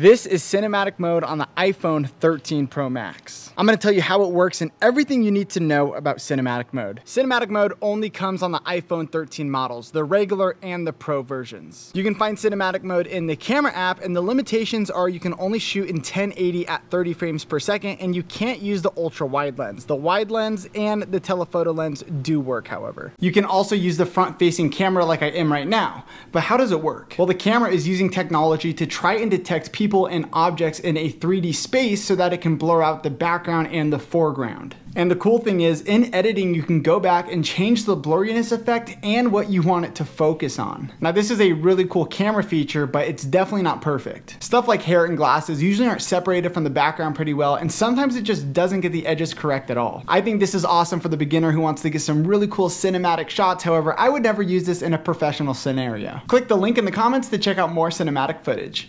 This is cinematic mode on the iPhone 13 Pro Max. I'm gonna tell you how it works and everything you need to know about cinematic mode. Cinematic mode only comes on the iPhone 13 models, the regular and the Pro versions. You can find cinematic mode in the camera app and the limitations are you can only shoot in 1080 at 30 frames per second and you can't use the ultra wide lens. The wide lens and the telephoto lens do work however. You can also use the front facing camera like I am right now. But how does it work? Well the camera is using technology to try and detect people people and objects in a 3D space so that it can blur out the background and the foreground. And the cool thing is in editing, you can go back and change the blurriness effect and what you want it to focus on. Now this is a really cool camera feature, but it's definitely not perfect. Stuff like hair and glasses usually aren't separated from the background pretty well, and sometimes it just doesn't get the edges correct at all. I think this is awesome for the beginner who wants to get some really cool cinematic shots. However, I would never use this in a professional scenario. Click the link in the comments to check out more cinematic footage.